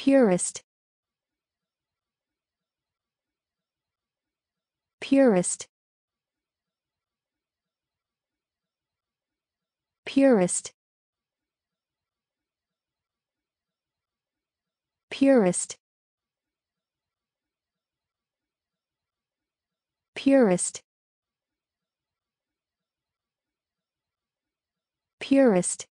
purist. Purist. Purist. Purist. Purist. Purist.